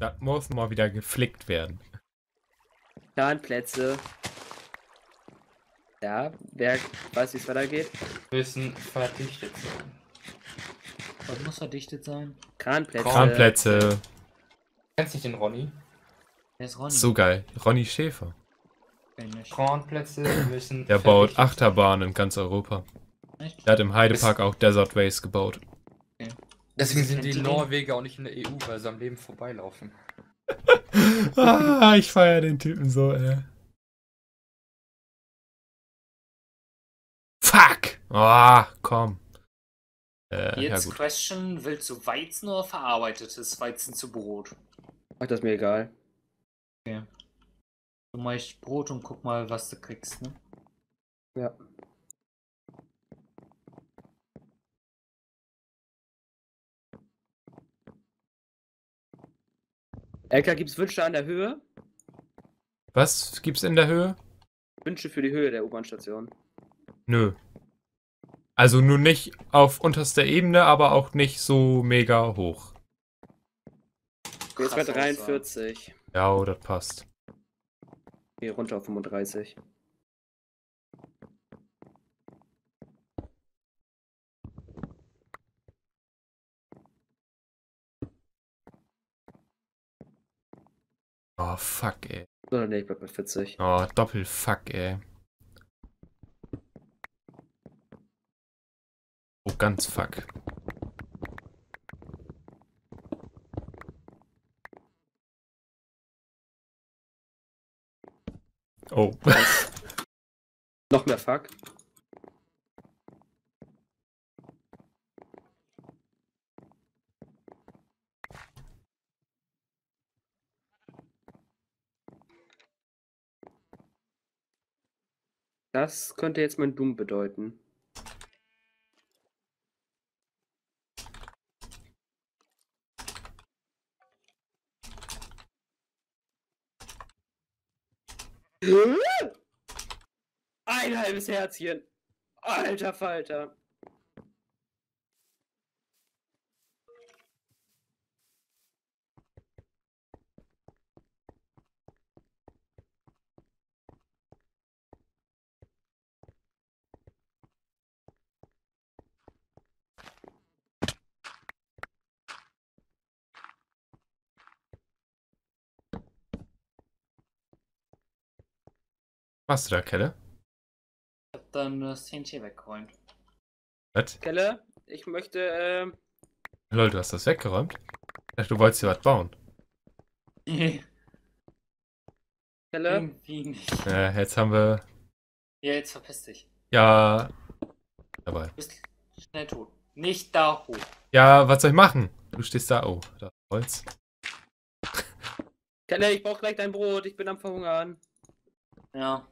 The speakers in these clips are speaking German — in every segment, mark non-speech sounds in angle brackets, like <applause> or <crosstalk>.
Das muss mal wieder geflickt werden. Kranplätze. Ja, wer weiß, wie es weitergeht? Müssen verdichtet sein. Was muss verdichtet sein? Kranplätze. Kranplätze. Kennst du nicht den Ronny? Wer ist Ronny? So geil. Ronny Schäfer. Kornplätze müssen Der baut Achterbahnen in ganz Europa. Echt? Der hat im Heidepark auch Desert Ways gebaut. Deswegen sind die? Norweger auch nicht in der EU, weil sie am Leben vorbeilaufen. <laughs> ah, ich feier den Typen so, ey. Fuck! Ah, komm. Äh, ja Jetzt gut. Question, willst du Weizen oder verarbeitetes Weizen zu Brot? Ach, das ist mir egal. Du mach ich Brot und guck mal, was du kriegst, ne? Ja. Elka, gibt's Wünsche an der Höhe? Was gibt's in der Höhe? Wünsche für die Höhe der U-Bahn-Station. Nö. Also nur nicht auf unterster Ebene, aber auch nicht so mega hoch. Jetzt bei Krass 43. Ja, oh, das passt. Hier runter auf 35. Oh, fuck, ey. Oder ne, ich bleib bei 40. Oh, Doppelfuck, ey. Oh, ganz fuck. Oh. <laughs> Noch mehr Fuck. Das könnte jetzt mein Doom bedeuten. Ein halbes Herzchen. Alter Falter. Was du da, Kelle? Ich hab dann das TNT weggeräumt. Was? Kelle, ich möchte, ähm, Lol, du hast das weggeräumt? Ich dachte, du wolltest hier was bauen. Nee, <laughs> Kelle, irgendwie nicht. Äh, jetzt haben wir. Ja, jetzt verpiss dich. Ja. Dabei. Du bist schnell tot. Nicht da hoch. Ja, was soll ich machen? Du stehst da. Oh, da ist Holz. Kelle, ich brauch gleich dein Brot, ich bin am Verhungern. Ja.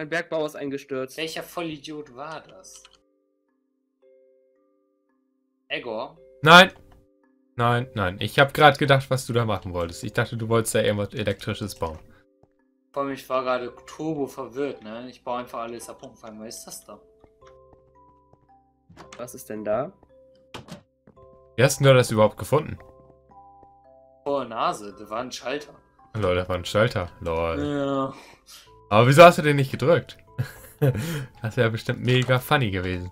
Mein Bergbau ist eingestürzt. Welcher Vollidiot war das? Egor? Nein! Nein, nein. Ich habe gerade gedacht, was du da machen wolltest. Ich dachte, du wolltest da irgendwas Elektrisches bauen. Vor allem, ich war gerade turbo verwirrt, ne? Ich baue einfach alles ab und Was ist das da? Was ist denn da? Wie hast denn du das überhaupt gefunden? Vor der Nase, da war ein Schalter. Lol, da war ein Schalter. Lol. Ja. Aber wieso hast du den nicht gedrückt? <laughs> das wäre bestimmt mega funny gewesen.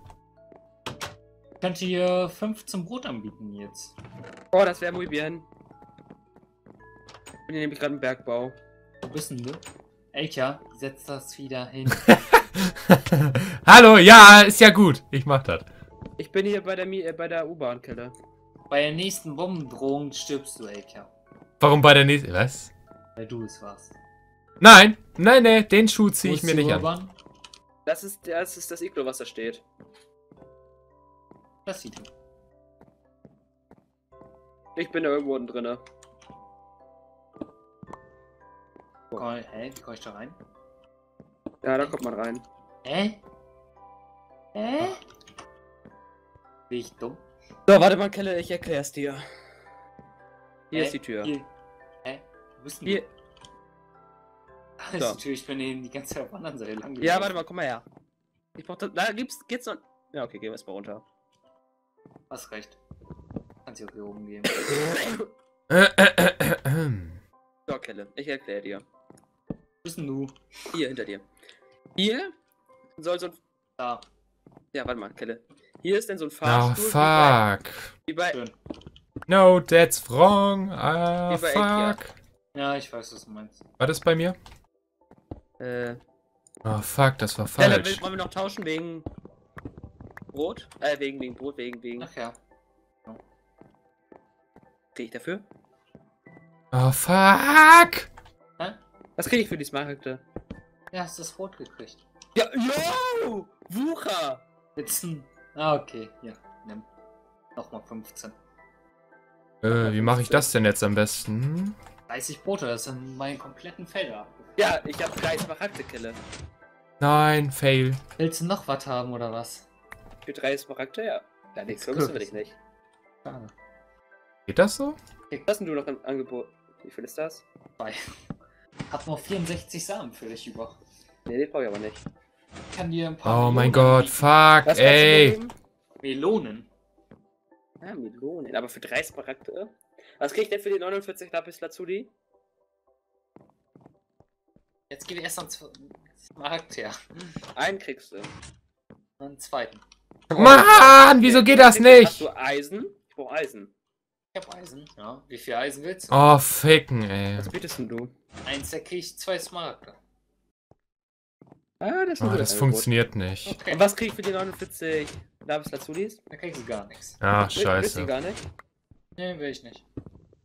Ich könnte hier 15 Brot anbieten jetzt. Oh, das wäre muy bien. Bin hier nämlich gerade im Bergbau. Wo bist denn du? Elka, setz das wieder hin. <laughs> <laughs> Hallo, ja, ist ja gut. Ich mach das. Ich bin hier bei der, Mi- äh, bei der U-Bahn-Kelle. Bei der nächsten Bombendrohung stirbst du, Elka. Warum bei der nächsten. Was? Weil du es warst. Nein, nein, nein, den Schuh ziehe ich ist mir nicht an. U-Bahn? Das ist, das ist das Iglo, was da steht. Das sieht man. Ich bin da irgendwo unten drinne. Hä? Wie komm ich da rein? Ja, da kommt man rein. Hä? Hä? Bin ich dumm? So, warte mal, Kelle, ich erklär's dir. Hier Hä? ist die Tür. Hier. Hä? Wo bist denn Hier. Du? <laughs> Da ist So. die Tür, ich bin eben die ganze Zeit auf der anderen Seite lang Ja, gelaufen. warte mal, komm mal her. Ich brauch das. Da gibt's. Geht's noch. Ja, okay, gehen wir erstmal runter. Hast recht. Kannst du auch hier oben gehen. So, Kelle, ich erkläre dir. Wo bist denn du? Hier, hinter dir. Hier soll so ein. Da. Ja, warte mal, Kelle. Hier ist denn so ein Oh, Fahrstuhl. fuck. Wie bei, Schön. No, that's wrong. Ah, Wie bei Ikea. fuck. Ja, ich weiß, was du meinst. War das bei mir? Äh, Oh, fuck, das war falsch. will, wollen wir noch tauschen wegen Brot? Äh, wegen, wegen Brot, wegen, wegen. Ach ja. Krieg ich dafür? Oh, fuck. Hä? Was krieg ich für die Smaragde? Ja, hast das Rot gekriegt. Ja, yo! Wucher! Jetzt ein. Ah, okay. Ja, nimm. Nochmal 15. Äh, wie mache ich das denn jetzt am besten? 30 Brote, das sind meine kompletten Felder. Ja, ich hab drei Smaragde, Kelle. Nein, fail. Willst du noch was haben oder was? Für drei Smaragde, ja. Ja, nichts Gut. Schlimmes will ich nicht. Schade. Geht das so? Was hast denn du noch im Angebot? Wie viel ist das? Zwei. <laughs> Hab noch 64 Samen für dich über. Nee, den brauche ich aber nicht. Ich kann dir ein paar Oh mein Melonen Gott, anbieten. fuck, Was ey. geben? Melonen? Ja, Melonen. Aber für drei Smaragde? Was krieg ich denn für die 49 Lapis Lazuli? Jetzt gib erst einen Z- Smaragd her. Einen kriegst du. Einen zweiten. Mann, wieso geht das Hast nicht? du Eisen? Ich brauche Eisen. Ich hab Eisen. Ja. Wie viel Eisen willst du? Oh, ficken, ey. Was bietest denn du? Eins, da krieg ich zwei Smaragde. Ah, das Oh, das funktioniert nicht. Und Okay. was krieg ich für die 49 Lapis Lazulis? Da kriegst du gar nichts. Ah, willst du scheiße. gar nicht? Nee, will ich nicht.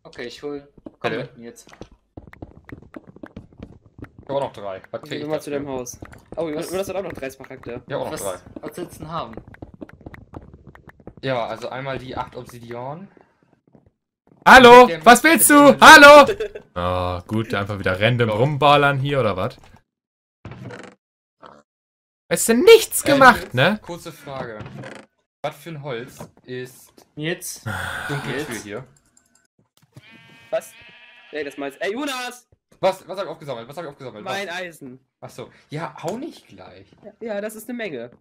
Okay, ich hol. Komm Bitte? mit mir jetzt. Ich habe auch noch drei. Was krieg ich mal zu deinem Haus. Oh, du hast auch noch drei Smaragde. Habe auch noch Was, drei. was willst du denn haben? Ja, also einmal die 8 Obsidian. Hallo, was willst du? Hallo? Oh, <laughs> gut, einfach wieder random rumballern hier oder was? Hast du nichts Äh, gemacht, Nils, ne? Kurze Frage. Was für ein Holz ist Jetzt? Dunkeltür Jetzt? hier? Was? Ey, das meinst Ey, Jonas! Was, was habe ich aufgesammelt? Was habe ich aufgesammelt? Mein Eisen. Achso. Ja, hau nicht gleich. Ja, das ist eine Menge.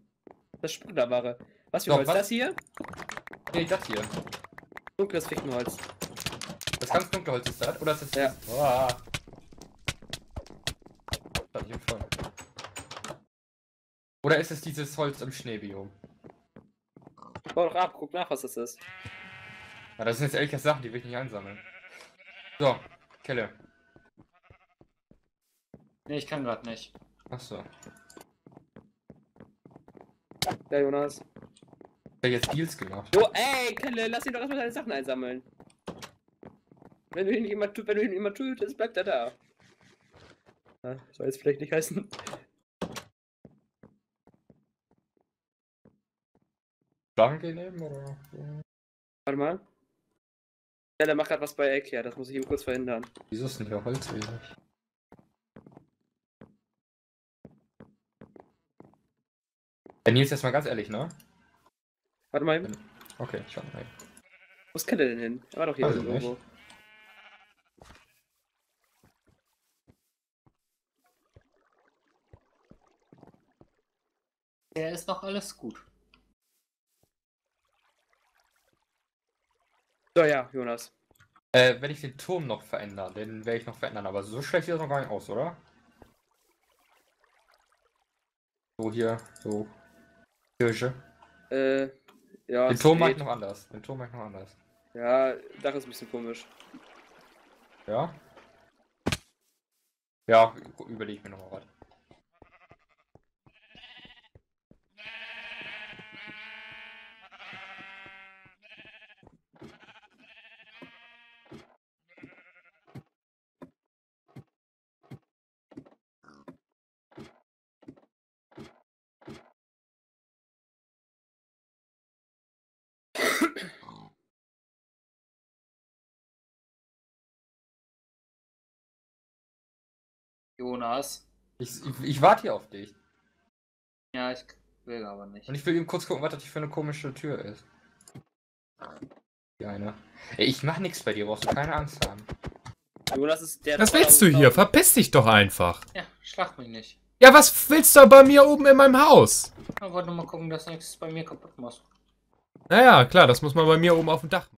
Das ist Sprudlerware. Was für Doch, Holz? was? Das hier? Nee, das hier. Dunkles Fichtenholz. Das ganz dunkle Holz ist das? Oder ist das. Ja. Boah. Oder ist es dieses Holz im Schneebiom? Bau doch ab, guck nach, was das ist. Ja, das sind jetzt ehrliche Sachen, die will ich nicht einsammeln. So, Kelle. Nee, ich kann gerade nicht. Achso. Ja, Jonas. Ich hab jetzt Deals gemacht. Jo, ey, Kelle, lass ihn doch erstmal deine Sachen einsammeln. Wenn du ihn nicht immer, tu- wenn du ihn immer tötest, bleibt er da. Ja, soll jetzt vielleicht nicht heißen. Schlafen gehen eben, oder? Warte mal. Ja, der macht gerade was bei Ikea, das muss ich ihm kurz verhindern. Wieso ist denn hier Holz wenig? Ja, Nils, jetzt mal ganz ehrlich, ne? Warte mal, eben. Okay, ich schau mal. wo ist Kelle denn hin? Er war doch hier ich irgendwo. Der ist noch alles gut. So, ja, Jonas. Äh, wenn ich den Turm noch verändern, den werde ich noch verändern, aber so schlecht sieht das noch gar nicht aus, oder? So hier, so. Kirche. Äh, ja. Den Turm mache ich noch anders. Den Turm mache ich noch anders. Ja, Dach ist ein bisschen komisch. Ja? Ja, überlege ich mir nochmal was. Jonas. Ich, ich, ich warte hier auf dich. Ja, ich will aber nicht. Und ich will eben kurz gucken, was das für eine komische Tür ist. Die eine. Ey, ich mach nichts bei dir, brauchst du keine Angst haben. Jonas ist der. Was willst du hier? Verpiss dich doch einfach. Ja, schlag mich nicht. Ja, was willst du bei mir oben in meinem Haus? Ich wollte nur mal gucken, dass du nichts bei mir kaputt machst. Naja, klar, das muss man bei mir oben auf dem Dach